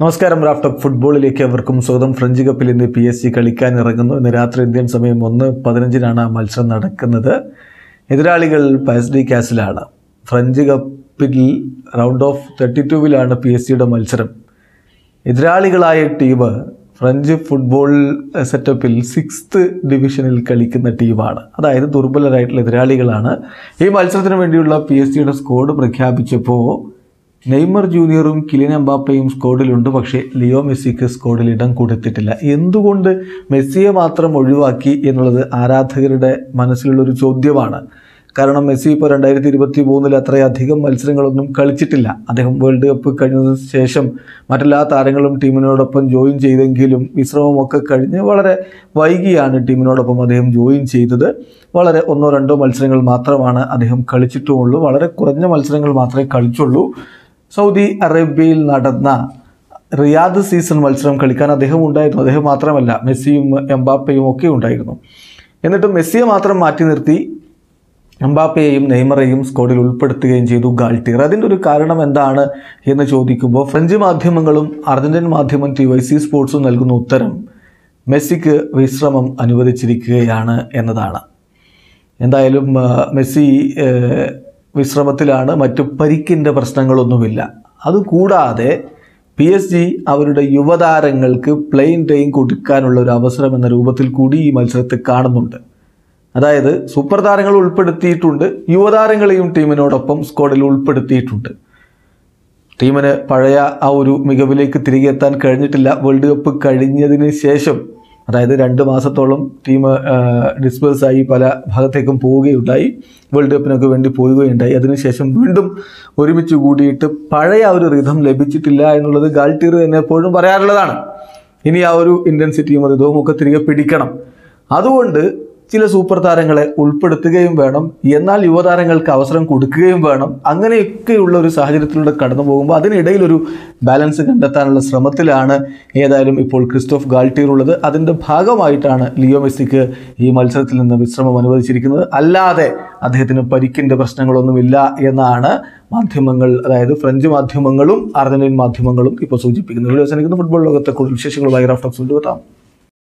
നമസ്കാരം റാഫ്റ്റോക്ക് ഫുട്ബോളിലേക്ക് അവർക്കും സ്വന്തം ഫ്രഞ്ച് കപ്പിൽ ഇന്ന് പി എസ് സി കളിക്കാൻ ഇറങ്ങുന്നു. ഇന്ന് രാത്രി ഇന്ത്യൻ സമയം ഒന്ന് പതിനഞ്ചിനാണ് ആ മത്സരം നടക്കുന്നത്. എതിരാളികൾ പയസ്ഡി കാസിലാണ് ഫ്രഞ്ച് കപ്പിൽ റൗണ്ട് ഓഫ് തേർട്ടി ടൂവിലാണ് പി എസ് സിയുടെ മത്സരം. എതിരാളികളായ ടീം ഫ്രഞ്ച് ഫുട്ബോൾ സെറ്റപ്പിൽ സിക്സ്ത് ഡിവിഷനിൽ കളിക്കുന്ന ടീമാണ്. അതായത് ദുർബലരായിട്ടുള്ള എതിരാളികളാണ്. ഈ മത്സരത്തിന് വേണ്ടിയുള്ള പി എസ് സിയുടെ സ്കോഡ് പ്രഖ്യാപിച്ചപ്പോൾ നെയ്മർ ജൂനിയറും കിലിൻ എംബാപ്പയും സ്കോഡിലുണ്ട് പക്ഷേ ലിയോ മെസ്സിക്ക് സ്കോഡിൽ ഇടം കൊടുത്തിട്ടില്ല എന്തുകൊണ്ട് മെസ്സിയെ മാത്രം ഒഴിവാക്കി എന്നുള്ളത് ആരാധകരുടെ മനസ്സിലുള്ളൊരു ചോദ്യമാണ്. കാരണം മെസ്സി ഇപ്പോൾ രണ്ടായിരത്തി ഇരുപത്തി മൂന്നിൽ അത്രയധികം മത്സരങ്ങളൊന്നും കളിച്ചിട്ടില്ല. അദ്ദേഹം വേൾഡ് കപ്പ് കഴിഞ്ഞതിന് ശേഷം മറ്റെല്ലാ താരങ്ങളും ടീമിനോടൊപ്പം ജോയിൻ ചെയ്തെങ്കിലും വിശ്രമമൊക്കെ കഴിഞ്ഞ് വളരെ വൈകിയാണ് ടീമിനോടൊപ്പം അദ്ദേഹം ജോയിൻ ചെയ്തത്. വളരെ ഒന്നോ രണ്ടോ മത്സരങ്ങൾ മാത്രമാണ് അദ്ദേഹം കളിച്ചിട്ടുമുള്ളൂ. വളരെ കുറഞ്ഞ മത്സരങ്ങൾ മാത്രമേ കളിച്ചുള്ളൂ. സൗദി അറേബ്യയിൽ നടന്ന റിയാദ് സീസൺ മത്സരം കളിക്കാൻ അദ്ദേഹം ഉണ്ടായിരുന്നു. അദ്ദേഹം മാത്രമല്ല മെസ്സിയും എംബാപ്പയും ഒക്കെ ഉണ്ടായിരുന്നു. എന്നിട്ടും മെസ്സിയെ മാത്രം മാറ്റി നിർത്തി എംബാപ്പയെയും നെയ്മറെയും സ്കോഡിൽ ഉൾപ്പെടുത്തുകയും ചെയ്തു ഗാൾട്ടിയർ. അതിന്റെ ഒരു കാരണം എന്താണ് എന്ന് ചോദിക്കുമ്പോൾ ഫ്രഞ്ച് മാധ്യമങ്ങളും അർജന്റീൻ മാധ്യമം ടി വൈ സി സ്പോർട്സും നൽകുന്ന ഉത്തരം മെസ്സിക്ക് വിശ്രമം അനുവദിച്ചിരിക്കുകയാണ് എന്നതാണ്. എന്തായാലും മെസ്സി വിശ്രമത്തിലാണ് മറ്റു പരിക്കിന്റെ പ്രശ്നങ്ങളൊന്നുമില്ല. അതുകൂടാതെ പി എസ് ജി അവരുടെ യുവതാരങ്ങൾക്ക് പ്ലെയിൻ ടൈം കൊടുക്കാനുള്ള ഒരു അവസരം എന്ന രൂപത്തിൽ കൂടി ഈ മത്സരത്തെ കാണുന്നുണ്ട്. അതായത് സൂപ്പർ താരങ്ങൾ ഉൾപ്പെടുത്തിയിട്ടുണ്ട് യുവതാരങ്ങളെയും ടീമിനോടൊപ്പം സ്ക്വാഡിൽ ഉൾപ്പെടുത്തിയിട്ടുണ്ട്. ടീമിന് പഴയ ആ ഒരു മികവിലേക്ക് തിരികെ എത്താൻ കഴിഞ്ഞിട്ടില്ല. വേൾഡ് കപ്പ് കഴിഞ്ഞതിന് ശേഷം അതായത് രണ്ട് മാസത്തോളം ടീം ഡിസ്പേഴ്സ് ആയി പല ഭാഗത്തേക്കും പോവുകയുണ്ടായി. വേൾഡ് കപ്പിനൊക്കെ വേണ്ടി പോവുകയുണ്ടായി അതിനുശേഷം വീണ്ടും ഒരുമിച്ച് കൂടിയിട്ട് പഴയ ഒരു റിഥം ലഭിച്ചിട്ടില്ല എന്നുള്ളത് ഗാൽട്ടീർ തന്നെ എപ്പോഴും പറയാറുള്ളതാണ്. ഇനി ആ ഒരു ഇന്റൻസിറ്റിയും റിഥവും ഒക്കെ തിരികെ പിടിക്കണം. അതുകൊണ്ട് ചില സൂപ്പർ താരങ്ങളെ ഉൾപ്പെടുത്തുകയും വേണം. എന്നാൽ യുവതാരങ്ങൾക്ക് അവസരം കൊടുക്കുകയും വേണം. അങ്ങനെയൊക്കെയുള്ള ഒരു സാഹചര്യത്തിലൂടെ കടന്നു പോകുമ്പോൾ അതിനിടയിൽ ഒരു ബാലൻസ് കണ്ടെത്താനുള്ള ശ്രമത്തിലാണ് ഏതായാലും ഇപ്പോൾ ക്രിസ്റ്റോഫ് ഉള്ളത്. അതിന്റെ ഭാഗമായിട്ടാണ് ലിയോ മെസ്സിക്ക് ഈ മത്സരത്തിൽ നിന്ന് വിശ്രമം അനുവദിച്ചിരിക്കുന്നത്. അല്ലാതെ അദ്ദേഹത്തിന് പരിക്കിന്റെ പ്രശ്നങ്ങളൊന്നുമില്ല എന്നാണ് മാധ്യമങ്ങൾ അതായത് ഫ്രഞ്ച് മാധ്യമങ്ങളും അർജന്റീൻ മാധ്യമങ്ങളും ഇപ്പോൾ സൂചിപ്പിക്കുന്നത്. ഫുട്ബോൾ ലോകത്തെ കൂടുതൽ വിശേഷങ്ങളുമായി റാഫ്റ്റോക്സ് കൊണ്ടുവെത്താം